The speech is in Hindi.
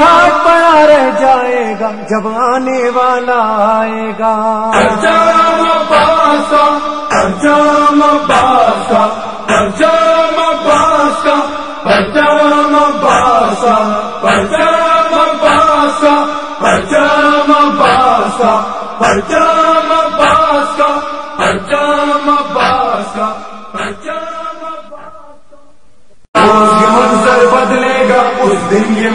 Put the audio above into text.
वहाँ पड़ा रह जाएगा जब आने वाला आएगा। अजाम बासा अजाम बासा अजाम बासा अजाम बासा अजाम बासा अजाम बासा अजाम बासा अजाम बासा अजाम बासा। बदलेगा उस दिन ये